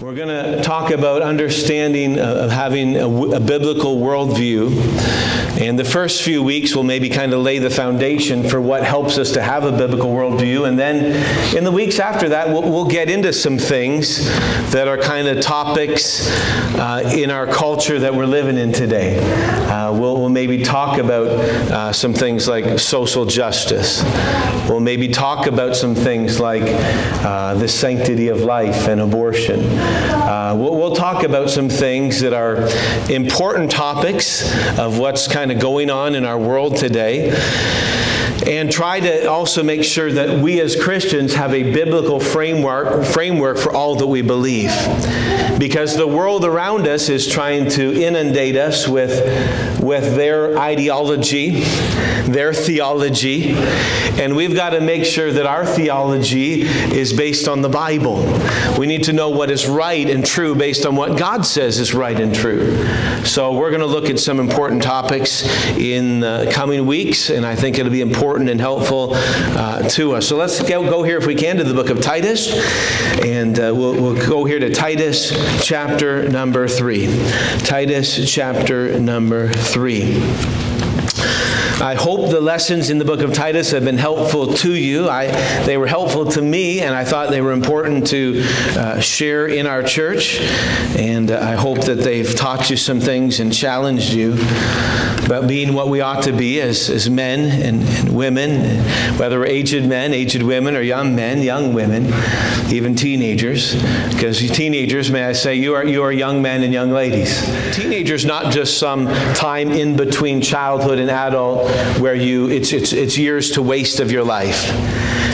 We're going to talk about understanding uh, of having a, a, biblical worldview. And the first few weeks will maybe kind of lay the foundation for what helps us to have a biblical worldview. And then in the weeks after that, we'll, we'll get into some things that are kind of topics uh, in our culture that we're living in today. Uh, we'll, we'll, maybe talk about uh, some things like social justice. We'll maybe talk about some things like uh, the sanctity of life and abortion. Uh, we'll, we'll, talk about some things that are important topics of what's kind of going on in our world today and try to also make sure that we as Christians have a biblical framework, framework for all that we believe. Because the world around us is trying to inundate us with, with their ideology, their theology, and we've got to make sure that our theology is based on the Bible. We need to know what is right and true based on what God says is right and true. So we're going to look at some important topics in the coming weeks, and I think it'll be important and helpful uh, to us. So let's go, here, if we can, to the book of Titus, and uh, we'll, we'll go here to Titus chapter number 3. Titus chapter number 3. I hope the lessons in the book of Titus have been helpful to you. I, they were helpful to me, and I thought they were important to uh, share in our church. And uh, I hope that they've taught you some things and challenged you about being what we ought to be as, as men and, and women, whether we're aged men, aged women, or young men, young women, even teenagers. Because teenagers, may I say, you are, you are young men and young ladies. Teenagers, not just some time in between childhood and adult where you, it's, it's, it's years to waste of your life.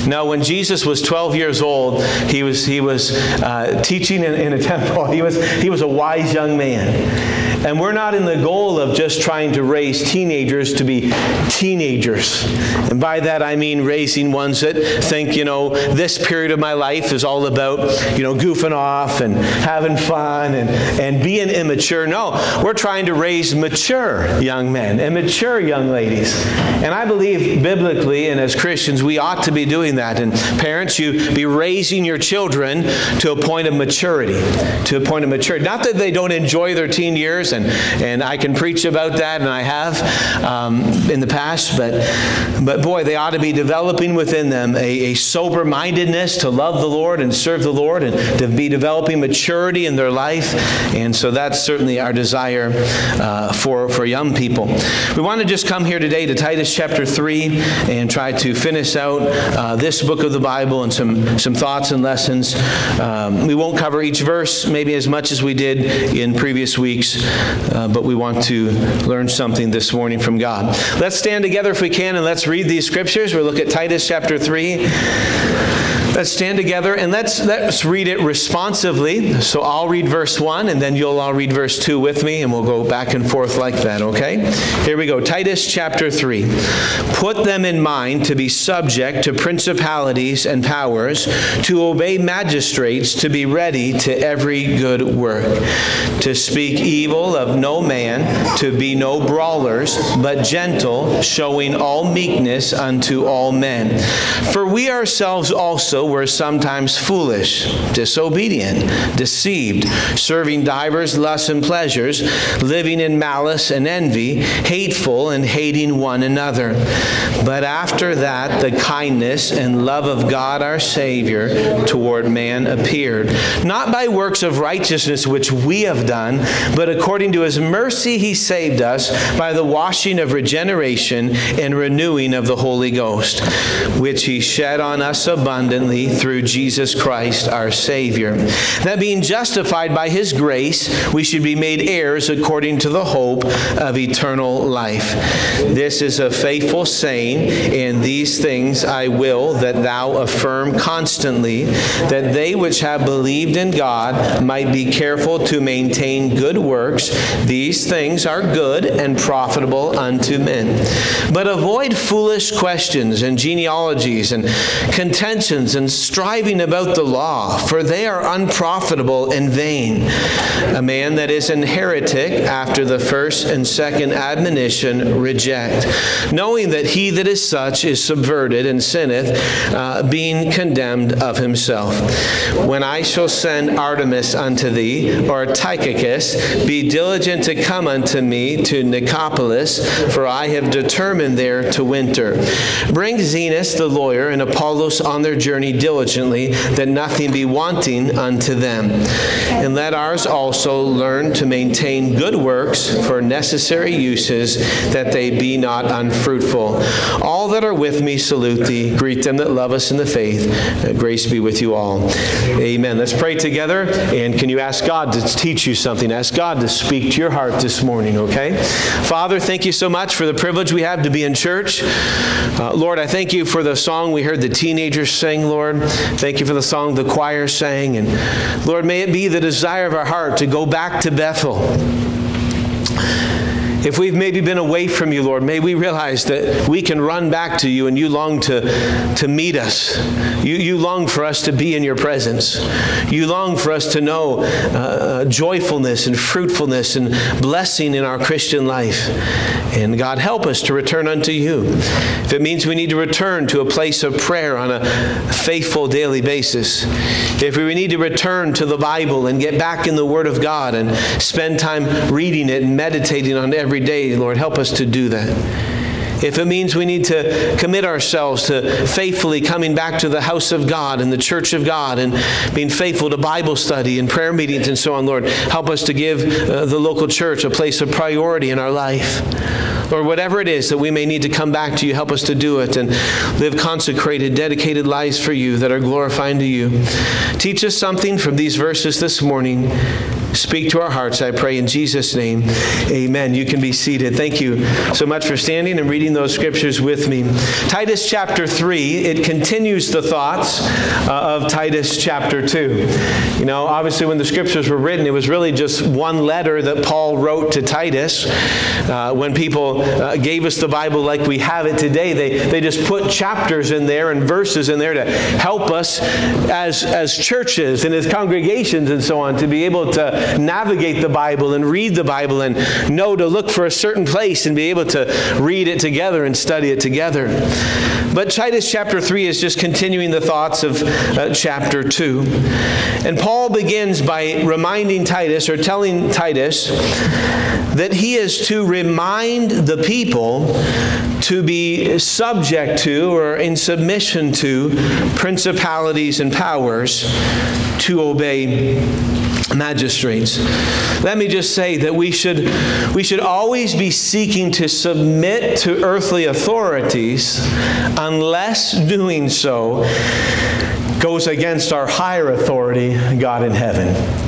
Now, when Jesus was 12 years old, he was, he was uh, teaching in, in a temple. He was, he was a wise young man. And we're not in the goal of just trying to raise teenagers to be teenagers. And by that I mean raising ones that think, you know, this period of my life is all about, you know, goofing off and having fun and, and being immature. No, we're trying to raise mature young men and mature young ladies. And I believe biblically and as Christians we ought to be doing that. And parents, you be raising your children to a point of maturity, to a point of maturity. Not that they don't enjoy their teen years and, and I can preach about that, and I have um, in the past, but, but boy, they ought to be developing within them a, a sober mindedness to love the Lord and serve the Lord and to be developing maturity in their life. And so that's certainly our desire uh, for, for young people. We want to just come here today to Titus chapter 3 and try to finish out uh, this book of the Bible and some, some thoughts and lessons. Um, we won't cover each verse maybe as much as we did in previous weeks, uh, but we want to learn something this morning from God. Let's stand together if we can and let's read these scriptures. We'll look at Titus chapter 3. Let's stand together and let's let's read it responsively. So I'll read verse 1 and then you'll all read verse 2 with me and we'll go back and forth like that, okay? Here we go. Titus chapter 3. Put them in mind to be subject to principalities and powers, to obey magistrates, to be ready to every good work, to speak evil of no man, to be no brawlers, but gentle, showing all meekness unto all men. For we ourselves also were sometimes foolish, disobedient, deceived, serving divers lusts and pleasures, living in malice and envy, hateful and hating one another. But after that, the kindness and love of God our Savior toward man appeared, not by works of righteousness which we have done, but according to his mercy he saved us by the washing of regeneration and renewing of the Holy Ghost, which he shed on us abundantly through Jesus Christ our Savior. That being justified by His grace, we should be made heirs according to the hope of eternal life. This is a faithful saying, and these things I will that thou affirm constantly, that they which have believed in God might be careful to maintain good works. These things are good and profitable unto men. But avoid foolish questions and genealogies and contentions and and striving about the law, for they are unprofitable and vain. A man that is an heretic after the first and second admonition reject, knowing that he that is such is subverted and sinneth, uh, being condemned of himself. When I shall send Artemas unto thee, or Tychicus, be diligent to come unto me to Nicopolis, for I have determined there to winter. Bring Zenas the lawyer and Apollos on their journey diligently, that nothing be wanting unto them. And let ours also learn to maintain good works for necessary uses, that they be not unfruitful. All that are with me salute thee. Greet them that love us in the faith. Uh, grace be with you all. Amen. Let's pray together. And can you ask God to teach you something? Ask God to speak to your heart this morning, okay? Father, thank you so much for the privilege we have to be in church. Uh, Lord, I thank you for the song we heard the teenagers sing, Lord. Thank you for the song the choir sang. And Lord, may it be the desire of our heart to go back to Bethel if we've maybe been away from you, Lord, may we realize that we can run back to you and you long to, to meet us. You, you long for us to be in your presence. You long for us to know uh, uh, joyfulness and fruitfulness and blessing in our Christian life. And God, help us to return unto you. If it means we need to return to a place of prayer on a faithful daily basis, if we need to return to the Bible and get back in the Word of God and spend time reading it and meditating on every every day, Lord, help us to do that. If it means we need to commit ourselves to faithfully coming back to the house of God and the church of God and being faithful to Bible study and prayer meetings and so on, Lord, help us to give uh, the local church a place of priority in our life. Lord, whatever it is that we may need to come back to you, help us to do it and live consecrated, dedicated lives for you that are glorifying to you. Teach us something from these verses this morning. Speak to our hearts, I pray, in Jesus' name. Amen. You can be seated. Thank you so much for standing and reading those scriptures with me. Titus chapter 3, it continues the thoughts uh, of Titus chapter 2. You know, obviously, when the scriptures were written, it was really just one letter that Paul wrote to Titus. Uh, when people uh, gave us the Bible like we have it today, they, they just put chapters in there and verses in there to help us as, as churches and as congregations and so on to be able to navigate the Bible and read the Bible and know to look for a certain place and be able to read it together and study it together. But Titus chapter 3 is just continuing the thoughts of uh, chapter 2. And Paul begins by reminding Titus or telling Titus that he is to remind the people to be subject to or in submission to principalities and powers to obey magistrates. Let me just say that we should, we should always be seeking to submit to earthly authorities unless doing so goes against our higher authority, God in heaven.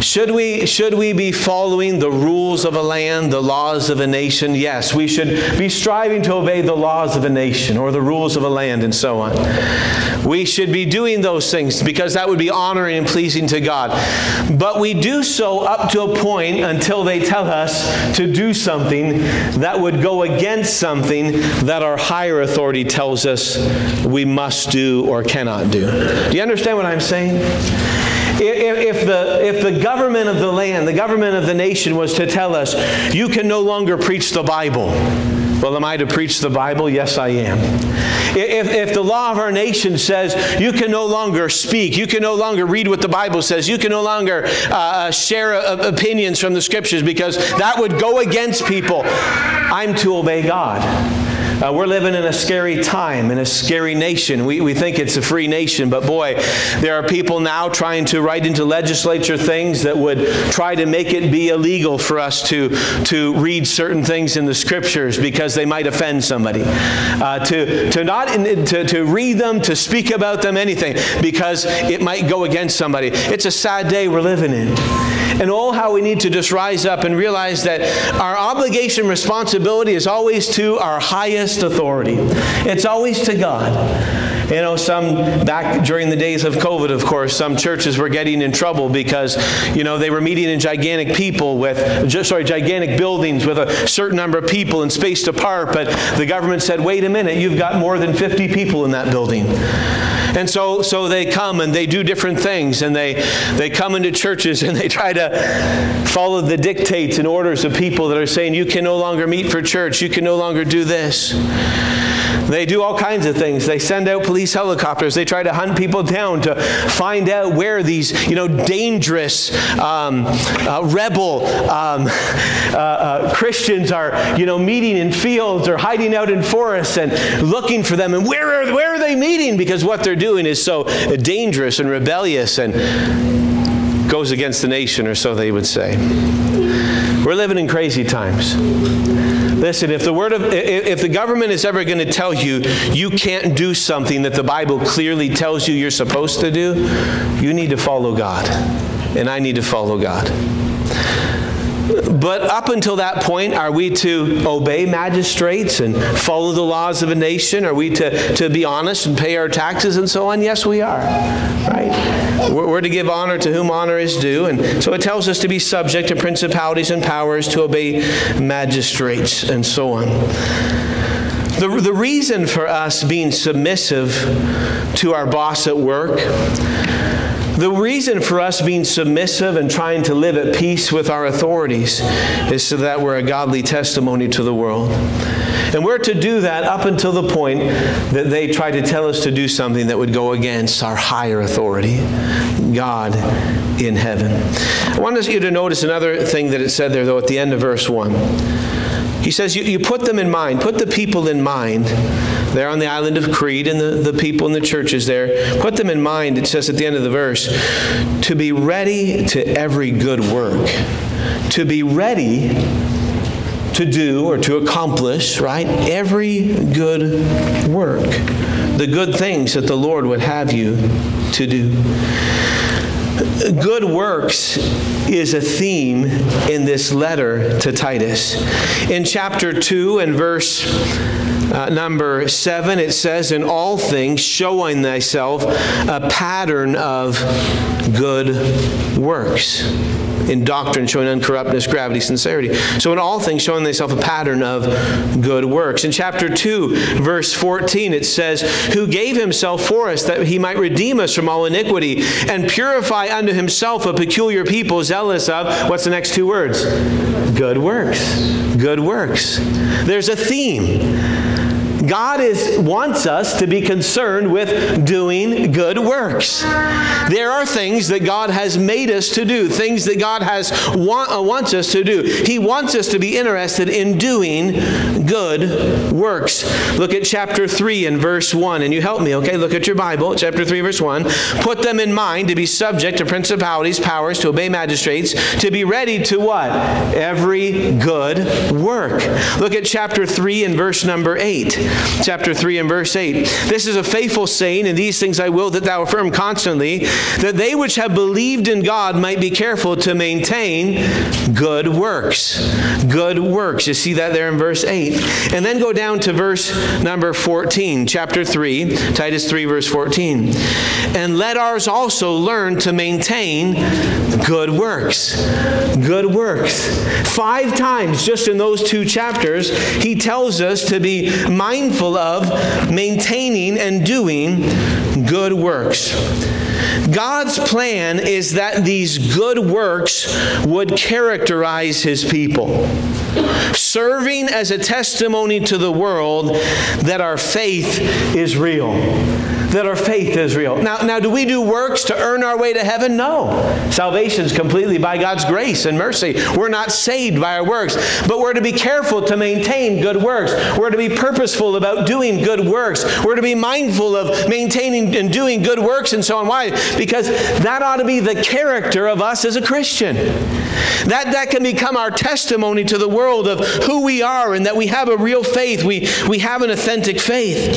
Should we, should we be following the rules of a land, the laws of a nation? Yes, we should be striving to obey the laws of a nation or the rules of a land and so on. We should be doing those things because that would be honoring and pleasing to God. But we do so up to a point until they tell us to do something that would go against something that our higher authority tells us we must do or cannot do. Do you understand what I'm saying? If, the, if the government of the land, the government of the nation was to tell us, you can no longer preach the Bible. Well, am I to preach the Bible? Yes, I am. If, if the law of our nation says you can no longer speak, you can no longer read what the Bible says, you can no longer uh, uh share uh, opinions from the scriptures because that would go against people, I'm to obey God. Uh, we're living in a scary time, in a scary nation. We, we think it's a free nation, but boy, there are people now trying to write into legislature things that would try to make it be illegal for us to, to read certain things in the scriptures because they might offend somebody. Uh, to, to not to, to read them, to speak about them, anything, because it might go against somebody. It's a sad day we're living in. And all how we need to just rise up and realize that our obligation, responsibility is always to our highest highest authority. It's always to God. You know, some back during the days of COVID, of course, some churches were getting in trouble because, you know, they were meeting in gigantic people with, just sorry, gigantic buildings with a certain number of people and spaced apart. But the government said, wait a minute, you've got more than 50 people in that building. And so, so they come and they do different things and they, they come into churches and they try to follow the dictates and orders of people that are saying, you can no longer meet for church, you can no longer do this. They do all kinds of things. They send out police helicopters. They try to hunt people down to find out where these, you know, dangerous, um, uh, rebel um, uh, uh, Christians are, you know, meeting in fields or hiding out in forests and looking for them. And where are, where are they meeting? Because what they're doing is so dangerous and rebellious and goes against the nation, or so they would say. We're living in crazy times. Listen, if the word of if the government is ever going to tell you you can't do something that the Bible clearly tells you you're supposed to do, you need to follow God. And I need to follow God. But up until that point, are we to obey magistrates and follow the laws of a nation? Are we to, to be honest and pay our taxes and so on? Yes, we are. Right? We're, to give honor to whom honor is due. And so it tells us to be subject to principalities and powers, to obey magistrates, and so on. The, the reason for us being submissive to our boss at work the reason for us being submissive and trying to live at peace with our authorities is so that we're a godly testimony to the world. And we're to do that up until the point that they try to tell us to do something that would go against our higher authority, God in heaven. I want you to notice another thing that it said there, though, at the end of verse 1. He says, you, you put them in mind, put the people in mind there on the island of Crete and the, the people in the churches there, put them in mind, it says at the end of the verse, to be ready to every good work. To be ready to do or to accomplish, right? Every good work. The good things that the Lord would have you to do. Good works is a theme in this letter to Titus. In chapter 2 and verse uh, number seven, it says, In all things, showing thyself a pattern of good works. In doctrine, showing uncorruptness, gravity, sincerity. So, in all things, showing thyself a pattern of good works. In chapter 2, verse 14, it says, Who gave himself for us that he might redeem us from all iniquity and purify unto himself a peculiar people, zealous of, what's the next two words? Good works. Good works. There's a theme. God is, wants us to be concerned with doing good works. There are things that God has made us to do, things that God has want, uh, wants us to do. He wants us to be interested in doing good works. Look at chapter 3 and verse 1, and you help me, okay? Look at your Bible, chapter 3, verse 1. Put them in mind to be subject to principalities, powers, to obey magistrates, to be ready to what? Every good work. Look at chapter 3 and verse number 8 chapter 3 and verse 8. This is a faithful saying, and these things I will that thou affirm constantly, that they which have believed in God might be careful to maintain good works. Good works. You see that there in verse 8. And then go down to verse number 14, chapter 3, Titus 3, verse 14. And let ours also learn to maintain good works. Good works. Five times just in those two chapters, he tells us to be mindful mindful of maintaining and doing good works. God's plan is that these good works would characterize his people, serving as a testimony to the world that our faith is real that our faith is real. Now, now, do we do works to earn our way to heaven? No. Salvation is completely by God's grace and mercy. We're not saved by our works, but we're to be careful to maintain good works. We're to be purposeful about doing good works. We're to be mindful of maintaining and doing good works and so on. Why? Because that ought to be the character of us as a Christian. That, that can become our testimony to the world of who we are and that we have a real faith. We, we have an authentic faith.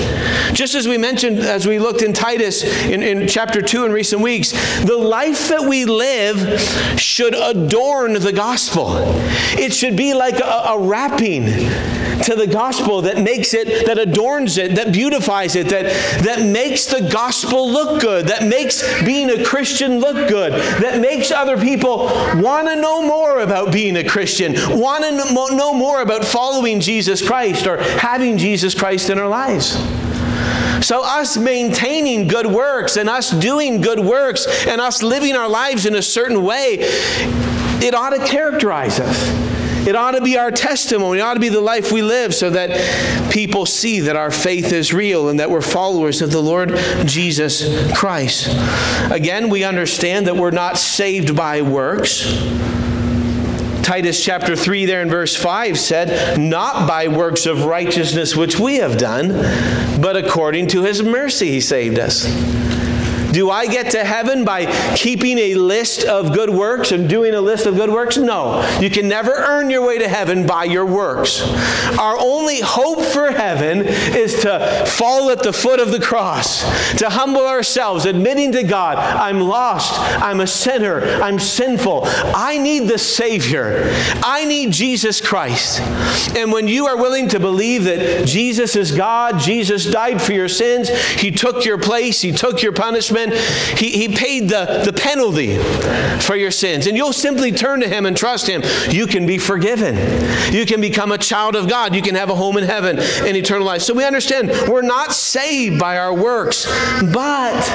Just as we mentioned as we looked in Titus in, in chapter 2 in recent weeks, the life that we live should adorn the gospel. It should be like a, a wrapping to the gospel that makes it, that adorns it, that beautifies it, that, that makes the gospel look good, that makes being a Christian look good, that makes other people want to know more about being a Christian, want to know more about following Jesus Christ or having Jesus Christ in our lives. So, us maintaining good works and us doing good works and us living our lives in a certain way, it ought to characterize us. It ought to be our testimony. It ought to be the life we live so that people see that our faith is real and that we're followers of the Lord Jesus Christ. Again, we understand that we're not saved by works. Titus chapter 3, there in verse 5 said, Not by works of righteousness which we have done, but according to his mercy he saved us. Do I get to heaven by keeping a list of good works and doing a list of good works? No. You can never earn your way to heaven by your works. Our only hope for heaven is to fall at the foot of the cross, to humble ourselves, admitting to God, I'm lost, I'm a sinner, I'm sinful. I need the Savior. I need Jesus Christ. And when you are willing to believe that Jesus is God, Jesus died for your sins, He took your place, He took your punishment he, he paid the, the penalty for your sins. And you'll simply turn to Him and trust Him. You can be forgiven. You can become a child of God. You can have a home in heaven and eternal life. So we understand we're not saved by our works, but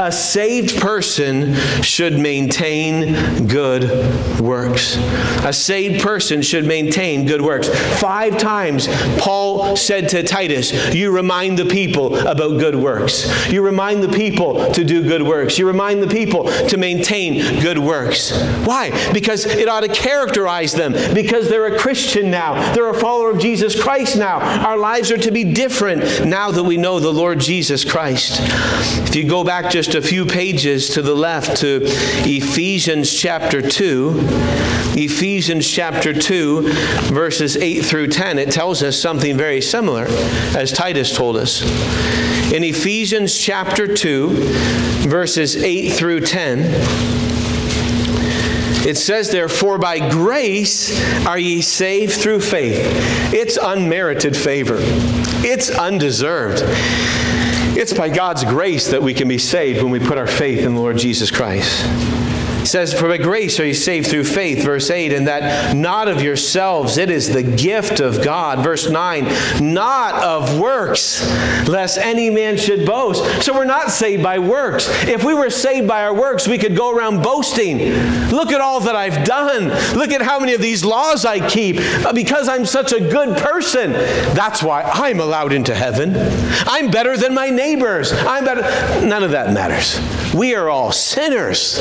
a saved person should maintain good works. A saved person should maintain good works. Five times Paul said to Titus, You remind the people about good works. You remind the people to do good works. You remind the people to maintain good works. Why? Because it ought to characterize them. Because they're a Christian now. They're a follower of Jesus Christ now. Our lives are to be different now that we know the Lord Jesus Christ. If you go back just a few pages to the left to Ephesians chapter 2, Ephesians chapter 2, verses 8 through 10, it tells us something very similar, as Titus told us. In Ephesians chapter 2, verses 8 through 10, it says, Therefore, by grace are ye saved through faith. It's unmerited favor, it's undeserved. It's by God's grace that we can be saved when we put our faith in the Lord Jesus Christ. It says, For by grace are you saved through faith, verse 8, and that not of yourselves, it is the gift of God. Verse 9, not of works, lest any man should boast. So we're not saved by works. If we were saved by our works, we could go around boasting. Look at all that I've done. Look at how many of these laws I keep. Uh, because I'm such a good person, that's why I'm allowed into heaven. I'm better than my neighbors. I'm better. None of that matters. We are all sinners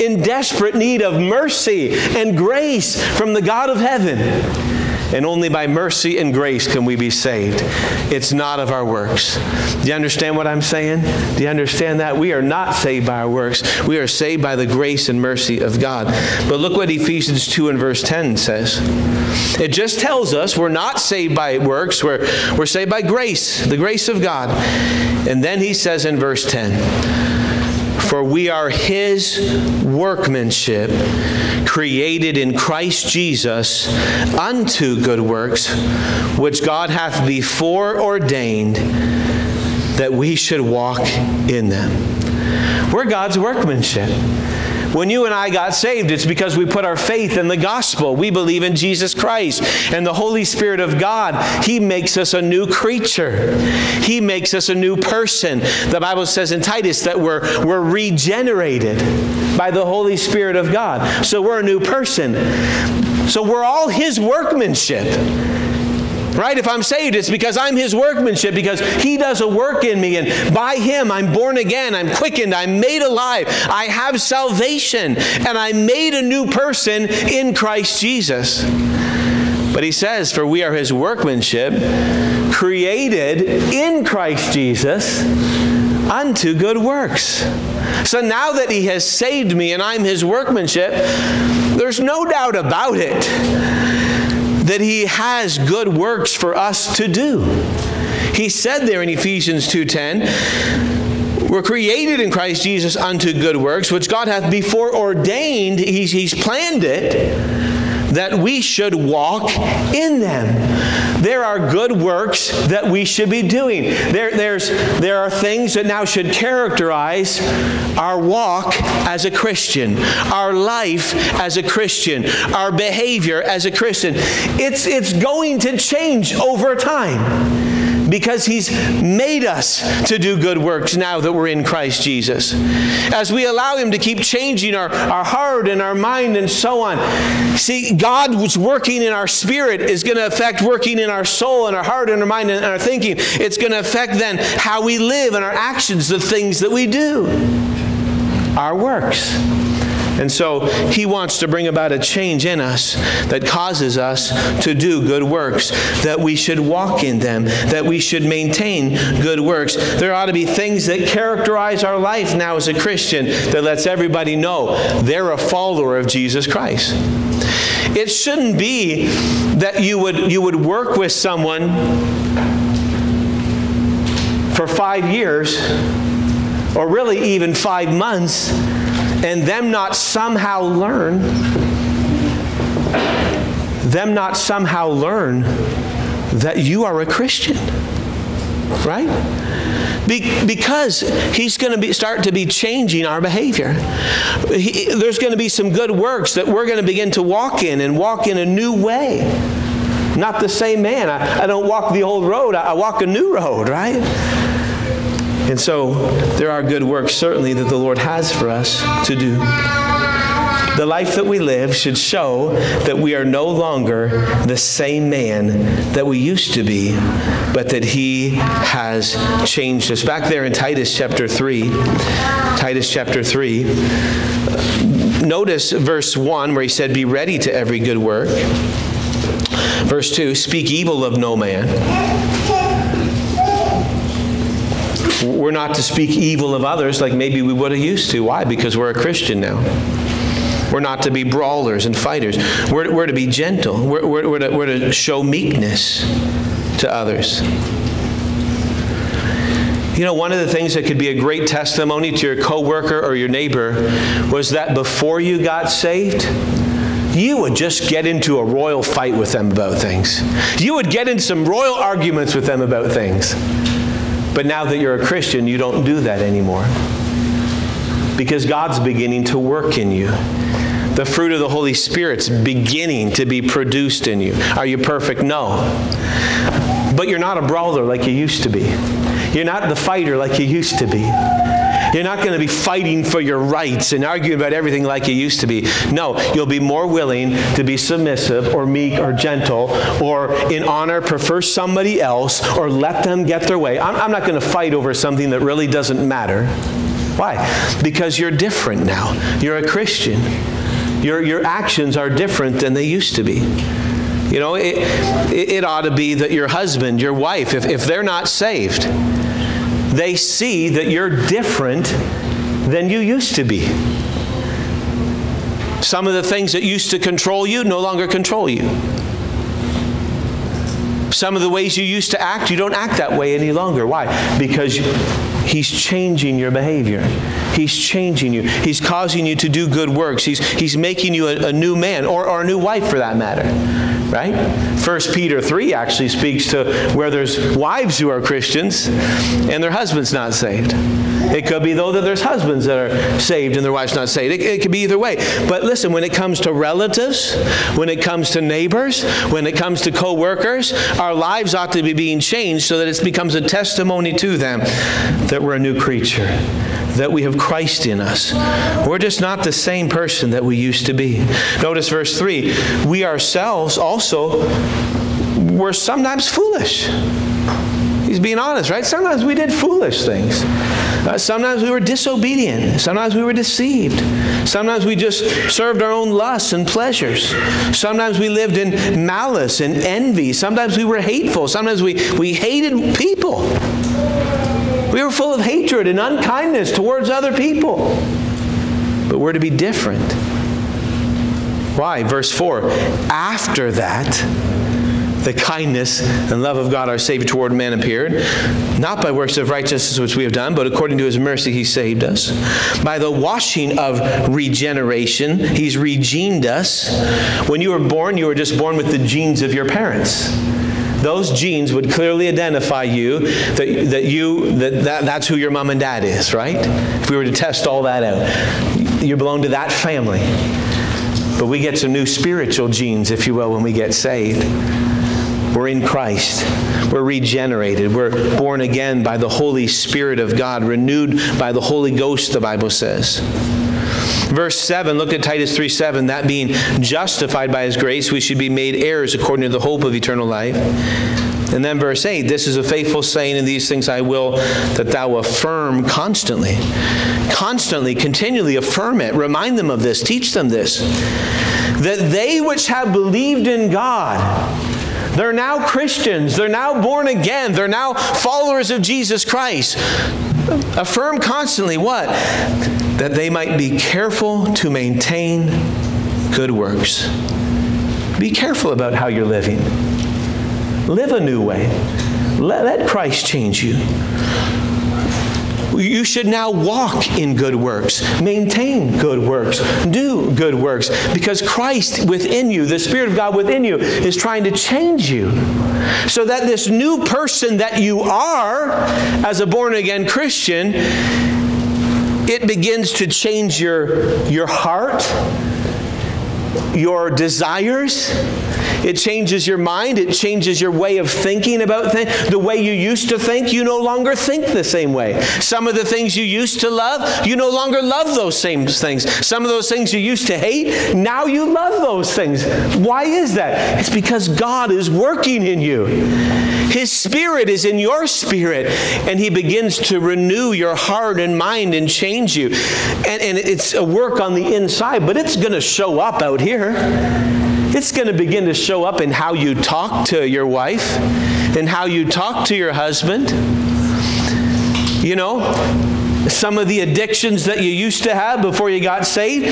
in desperate need of mercy and grace from the God of heaven. And only by mercy and grace can we be saved. It's not of our works. Do you understand what I'm saying? Do you understand that? We are not saved by our works. We are saved by the grace and mercy of God. But look what Ephesians 2 and verse 10 says. It just tells us we're not saved by works, we're, we're saved by grace, the grace of God. And then he says in verse 10, for we are his workmanship, created in Christ Jesus unto good works, which God hath before ordained that we should walk in them. We're God's workmanship. When you and I got saved, it's because we put our faith in the gospel. We believe in Jesus Christ and the Holy Spirit of God. He makes us a new creature, He makes us a new person. The Bible says in Titus that we're, we're regenerated by the Holy Spirit of God. So we're a new person. So we're all His workmanship. Right? If I'm saved, it's because I'm his workmanship, because he does a work in me, and by him I'm born again, I'm quickened, I'm made alive, I have salvation, and I'm made a new person in Christ Jesus. But he says, For we are his workmanship, created in Christ Jesus unto good works. So now that he has saved me and I'm his workmanship, there's no doubt about it that he has good works for us to do. He said there in Ephesians 2:10, we're created in Christ Jesus unto good works, which God hath before ordained, he's, he's planned it that we should walk in them. There are good works that we should be doing. There, there's, there are things that now should characterize our walk as a Christian, our life as a Christian, our behavior as a Christian. It's, it's going to change over time because He's made us to do good works now that we're in Christ Jesus. As we allow Him to keep changing our, our heart and our mind and so on. See, God was working in our spirit is going to affect working in our soul and our heart and our mind and our thinking. It's going to affect then how we live and our actions, the things that we do, our works. And so he wants to bring about a change in us that causes us to do good works, that we should walk in them, that we should maintain good works. There ought to be things that characterize our life now as a Christian that lets everybody know they're a follower of Jesus Christ. It shouldn't be that you would, you would work with someone for five years, or really even five months, and them not somehow learn, them not somehow learn that you are a Christian. Right? Be, because he's going to start to be changing our behavior. He, there's going to be some good works that we're going to begin to walk in and walk in a new way. Not the same man. I, I don't walk the old road, I, I walk a new road, right? And so there are good works, certainly, that the Lord has for us to do. The life that we live should show that we are no longer the same man that we used to be, but that He has changed us. Back there in Titus chapter 3, Titus chapter 3, notice verse 1 where He said, Be ready to every good work. Verse 2, Speak evil of no man we're not to speak evil of others like maybe we would have used to. Why? Because we're a Christian now. We're not to be brawlers and fighters. We're, we're to be gentle. We're, we're, we're, to, we're to show meekness to others. You know, one of the things that could be a great testimony to your coworker or your neighbor was that before you got saved, you would just get into a royal fight with them about things. You would get in some royal arguments with them about things. But now that you're a Christian, you don't do that anymore. Because God's beginning to work in you. The fruit of the Holy Spirit's beginning to be produced in you. Are you perfect? No. But you're not a brawler like you used to be. You're not the fighter like you used to be. You're not going to be fighting for your rights and arguing about everything like you used to be. No, you'll be more willing to be submissive or meek or gentle or in honor prefer somebody else or let them get their way. I'm, I'm not going to fight over something that really doesn't matter. Why? Because you're different now. You're a Christian. Your, your actions are different than they used to be. You know, it, it, it ought to be that your husband, your wife, if, if they're not saved, they see that you're different than you used to be. Some of the things that used to control you no longer control you. Some of the ways you used to act, you don't act that way any longer. Why? Because He's changing your behavior. He's changing you. He's causing you to do good works. He's, he's making you a, a new man or, or a new wife for that matter right? First Peter 3 actually speaks to where there's wives who are Christians and their husband's not saved. It could be, though, that there's husbands that are saved and their wife's not saved. It, it could be either way. But listen, when it comes to relatives, when it comes to neighbors, when it comes to co-workers, our lives ought to be being changed so that it becomes a testimony to them that we're a new creature that we have Christ in us. We're just not the same person that we used to be. Notice verse 3 we ourselves also were sometimes foolish. He's being honest, right? Sometimes we did foolish things. Uh, sometimes we were disobedient. Sometimes we were deceived. Sometimes we just served our own lusts and pleasures. Sometimes we lived in malice and envy. Sometimes we were hateful. Sometimes we, we hated people. We were full of hatred and unkindness towards other people. But we're to be different. Why? Verse 4 After that, the kindness and love of God our Savior toward man appeared, not by works of righteousness which we have done, but according to his mercy he saved us. By the washing of regeneration, he's regened us. When you were born, you were just born with the genes of your parents those genes would clearly identify you that, that you that, that that's who your mom and dad is, right? If we were to test all that out. You belong to that family. But we get some new spiritual genes, if you will, when we get saved. We're in Christ. We're regenerated. We're born again by the Holy Spirit of God, renewed by the Holy Ghost, the Bible says. Verse 7, look at Titus 3 7. That being justified by his grace, we should be made heirs according to the hope of eternal life. And then verse 8, this is a faithful saying, and these things I will that thou affirm constantly. Constantly, continually affirm it. Remind them of this. Teach them this. That they which have believed in God, they're now Christians. They're now born again. They're now followers of Jesus Christ. Affirm constantly what? That they might be careful to maintain good works. Be careful about how you're living. Live a new way. Let, let Christ change you. You should now walk in good works, maintain good works, do good works, because Christ within you, the Spirit of God within you, is trying to change you. So that this new person that you are as a born again Christian, it begins to change your, your heart, your desires, it changes your mind. It changes your way of thinking about things. The way you used to think, you no longer think the same way. Some of the things you used to love, you no longer love those same things. Some of those things you used to hate, now you love those things. Why is that? It's because God is working in you. His Spirit is in your spirit, and He begins to renew your heart and mind and change you. And, and it's a work on the inside, but it's going to show up out here. It's going to begin to show up in how you talk to your wife and how you talk to your husband. You know, some of the addictions that you used to have before you got saved,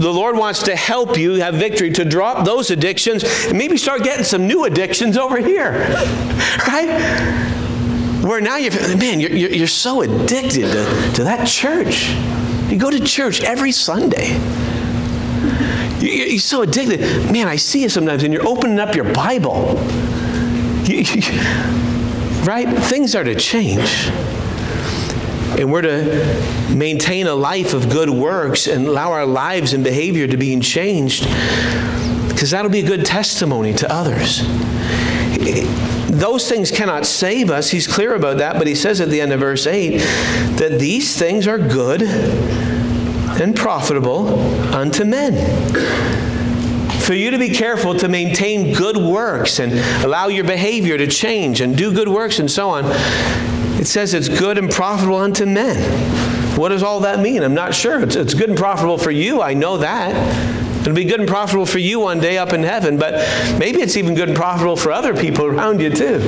the Lord wants to help you have victory to drop those addictions and maybe start getting some new addictions over here. right? Where now you're, man, you're, you're so addicted to, to that church. You go to church every Sunday. You're so addicted. Man, I see you sometimes, and you're opening up your Bible. right? Things are to change. And we're to maintain a life of good works and allow our lives and behavior to being changed because that'll be a good testimony to others. Those things cannot save us. He's clear about that, but he says at the end of verse 8 that these things are good and profitable unto men. For you to be careful to maintain good works and allow your behavior to change and do good works and so on, it says it's good and profitable unto men. What does all that mean? I'm not sure. It's, it's good and profitable for you. I know that. It'll be good and profitable for you one day up in heaven, but maybe it's even good and profitable for other people around you too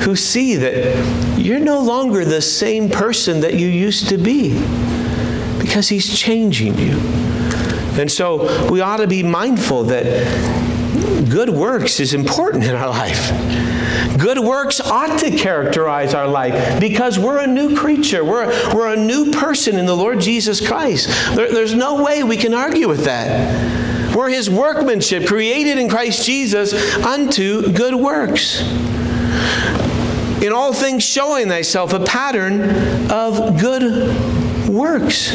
who see that you're no longer the same person that you used to be because He's changing you. And so we ought to be mindful that good works is important in our life. Good works ought to characterize our life because we're a new creature. We're, we're a new person in the Lord Jesus Christ. There, there's no way we can argue with that. We're His workmanship, created in Christ Jesus unto good works. In all things, showing thyself a pattern of good works.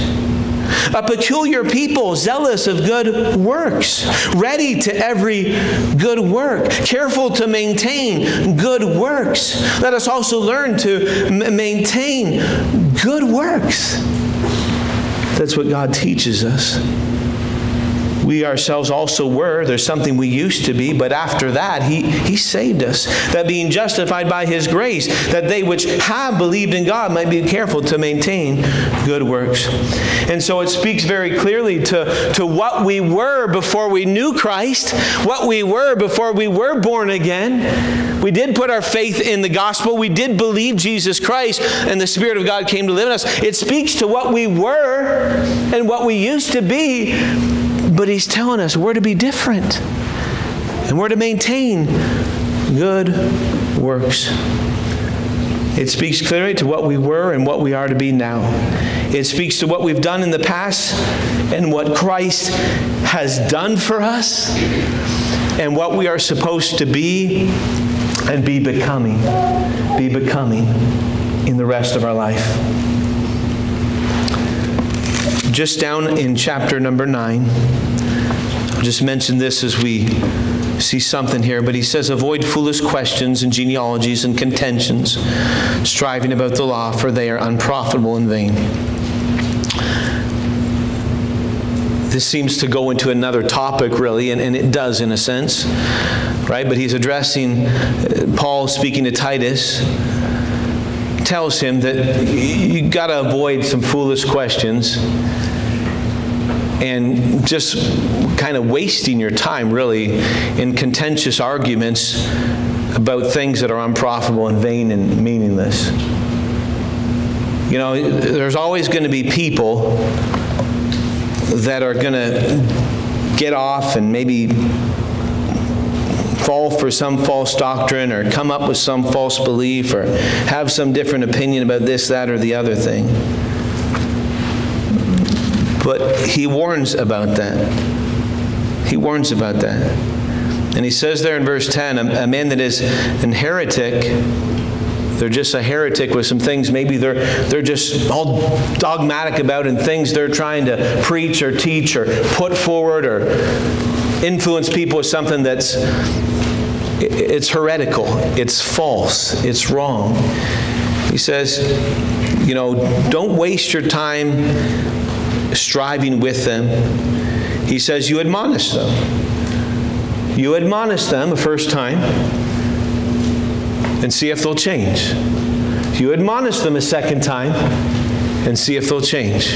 A peculiar people, zealous of good works, ready to every good work, careful to maintain good works. Let us also learn to maintain good works. That's what God teaches us we ourselves also were. There's something we used to be, but after that, He, he saved us. That being justified by His grace, that they which have believed in God might be careful to maintain good works. And so it speaks very clearly to, to what we were before we knew Christ, what we were before we were born again. We did put our faith in the gospel. We did believe Jesus Christ, and the Spirit of God came to live in us. It speaks to what we were and what we used to be but he's telling us we're to be different. And we're to maintain good works. It speaks clearly to what we were and what we are to be now. It speaks to what we've done in the past and what Christ has done for us and what we are supposed to be and be becoming. Be becoming in the rest of our life. Just down in chapter number 9 I'll just mention this as we see something here, but he says, avoid foolish questions and genealogies and contentions, striving about the law, for they are unprofitable and vain. This seems to go into another topic, really, and, and it does in a sense, right? But he's addressing, uh, Paul speaking to Titus, tells him that you got to avoid some foolish questions and just kind of wasting your time, really, in contentious arguments about things that are unprofitable and vain and meaningless. You know, there's always going to be people that are going to get off and maybe fall for some false doctrine or come up with some false belief or have some different opinion about this, that, or the other thing. But he warns about that. He warns about that. And he says there in verse 10 a, a man that is an heretic they're just a heretic with some things maybe they're, they're just all dogmatic about and things they're trying to preach or teach or put forward or influence people with something that's it's heretical, it's false, it's wrong. He says, you know, don't waste your time striving with them. He says, you admonish them. You admonish them the first time and see if they'll change. You admonish them a second time and see if they'll change.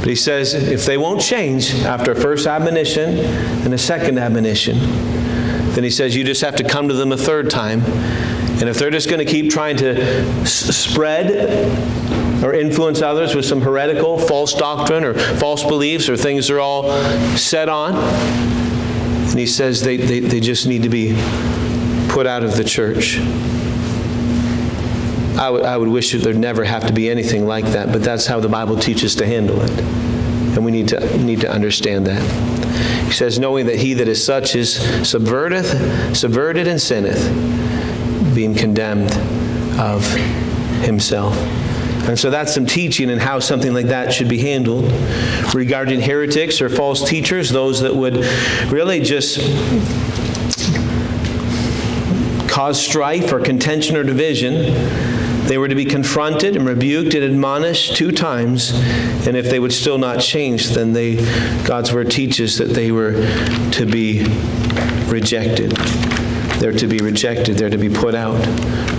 But he says if they won't change after a first admonition and a second admonition, then he says you just have to come to them a third time. And if they're just going to keep trying to s- spread or influence others with some heretical, false doctrine or false beliefs or things they're all set on, and he says they, they, they just need to be put out of the church. I would, I would wish that there'd never have to be anything like that, but that's how the Bible teaches to handle it. And we need to, need to understand that. He says, knowing that he that is such is subverteth, subverted and sinneth, being condemned of himself. And so that's some teaching and how something like that should be handled regarding heretics or false teachers, those that would really just cause strife or contention or division, they were to be confronted and rebuked and admonished two times, and if they would still not change, then they, God's word teaches that they were to be rejected. They're to be rejected, they're to be put out,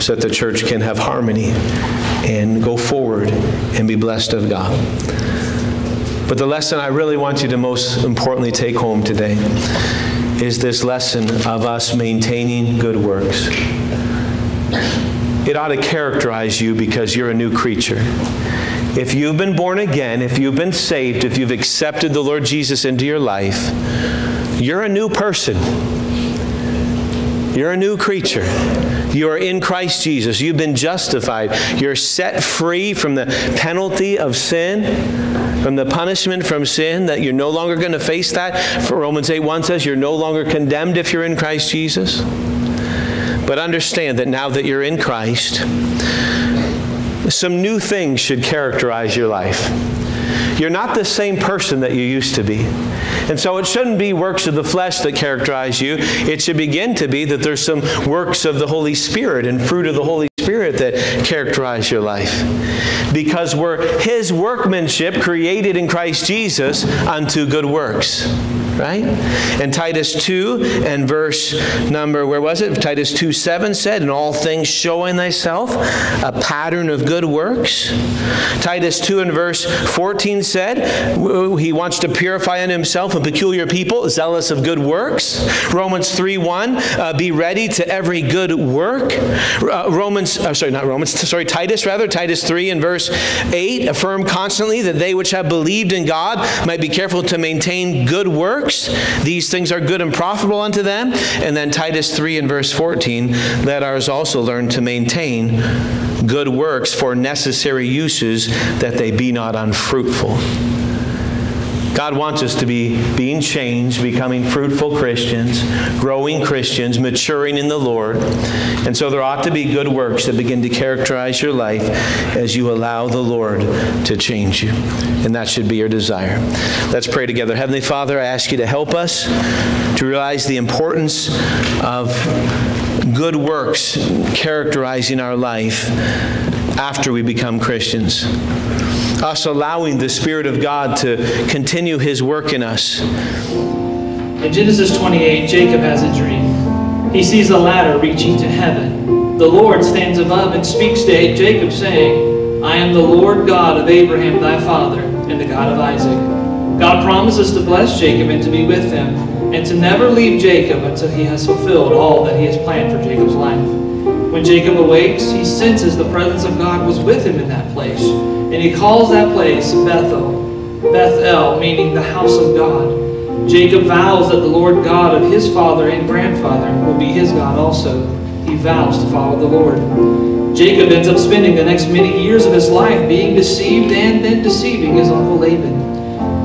so that the church can have harmony and go forward and be blessed of God. But the lesson I really want you to most importantly take home today is this lesson of us maintaining good works. It ought to characterize you because you're a new creature. If you've been born again, if you've been saved, if you've accepted the Lord Jesus into your life, you're a new person. You're a new creature. You are in Christ Jesus. You've been justified. You're set free from the penalty of sin, from the punishment from sin, that you're no longer going to face that. For Romans 8 1 says you're no longer condemned if you're in Christ Jesus. But understand that now that you're in Christ, some new things should characterize your life. You're not the same person that you used to be. And so it shouldn't be works of the flesh that characterize you. It should begin to be that there's some works of the Holy Spirit and fruit of the Holy Spirit that characterize your life. Because we're His workmanship created in Christ Jesus unto good works right? And Titus 2 and verse number, where was it? Titus 2 7 said, In all things showing thyself a pattern of good works. Titus 2 and verse 14 said, He wants to purify in himself a peculiar people, zealous of good works. Romans 3 1, uh, be ready to every good work. Uh, Romans, uh, sorry, not Romans, sorry, Titus rather, Titus 3 and verse 8, affirm constantly that they which have believed in God might be careful to maintain good works works. These things are good and profitable unto them. And then Titus 3 and verse 14, let ours also learn to maintain good works for necessary uses that they be not unfruitful. God wants us to be being changed, becoming fruitful Christians, growing Christians, maturing in the Lord. And so there ought to be good works that begin to characterize your life as you allow the Lord to change you. And that should be your desire. Let's pray together. Heavenly Father, I ask you to help us to realize the importance of good works characterizing our life after we become Christians us allowing the Spirit of God to continue His work in us. In Genesis 28, Jacob has a dream. He sees a ladder reaching to heaven. The Lord stands above and speaks to Jacob, saying, I am the Lord God of Abraham thy father, and the God of Isaac. God promises to bless Jacob and to be with him, and to never leave Jacob until he has fulfilled all that he has planned for Jacob's life. When Jacob awakes, he senses the presence of God was with him in that place. And he calls that place Bethel, Bethel, meaning the house of God. Jacob vows that the Lord God of his father and grandfather will be his God also. He vows to follow the Lord. Jacob ends up spending the next many years of his life being deceived and then deceiving his uncle Laban.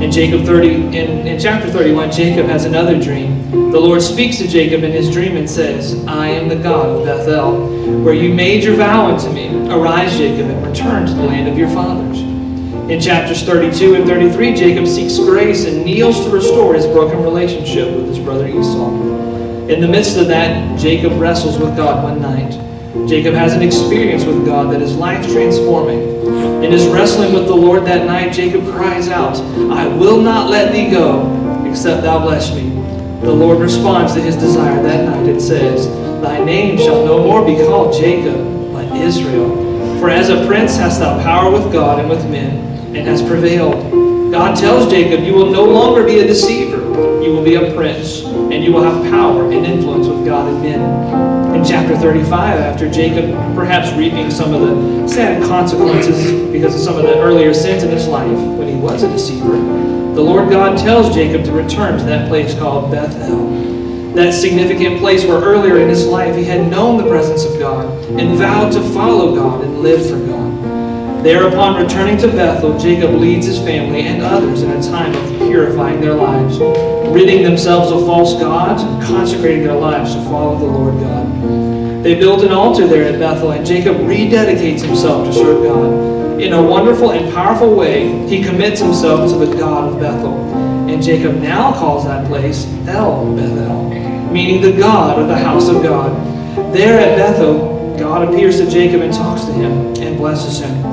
In Jacob 30, in, in chapter 31, Jacob has another dream. The Lord speaks to Jacob in his dream and says, I am the God of Bethel, where you made your vow unto me. Arise, Jacob, and return to the land of your fathers. In chapters 32 and 33, Jacob seeks grace and kneels to restore his broken relationship with his brother Esau. In the midst of that, Jacob wrestles with God one night. Jacob has an experience with God that is life transforming. In his wrestling with the Lord that night, Jacob cries out, I will not let thee go, except thou bless me. The Lord responds to his desire that night and says, Thy name shall no more be called Jacob, but Israel. For as a prince hast thou power with God and with men, and hast prevailed. God tells Jacob, You will no longer be a deceiver. You will be a prince, and you will have power and influence with God and men in chapter 35 after Jacob perhaps reaping some of the sad consequences because of some of the earlier sins in his life when he was a deceiver. The Lord God tells Jacob to return to that place called Bethel, that significant place where earlier in his life he had known the presence of God and vowed to follow God and live for God. Thereupon returning to Bethel, Jacob leads his family and others in a time of purifying their lives, ridding themselves of false gods and consecrating their lives to follow the Lord God. They built an altar there at Bethel, and Jacob rededicates himself to serve God. In a wonderful and powerful way, he commits himself to the God of Bethel. And Jacob now calls that place El Bethel, meaning the God of the house of God. There at Bethel, God appears to Jacob and talks to him and blesses him.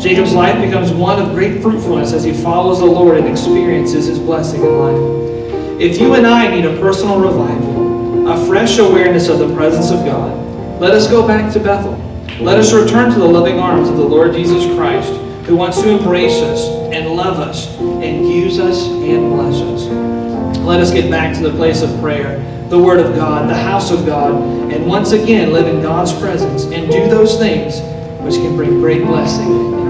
Jacob's life becomes one of great fruitfulness as he follows the Lord and experiences his blessing in life. If you and I need a personal revival, a fresh awareness of the presence of God, let us go back to Bethel. Let us return to the loving arms of the Lord Jesus Christ, who wants to embrace us and love us and use us and bless us. Let us get back to the place of prayer, the Word of God, the house of God, and once again live in God's presence and do those things which can bring great blessing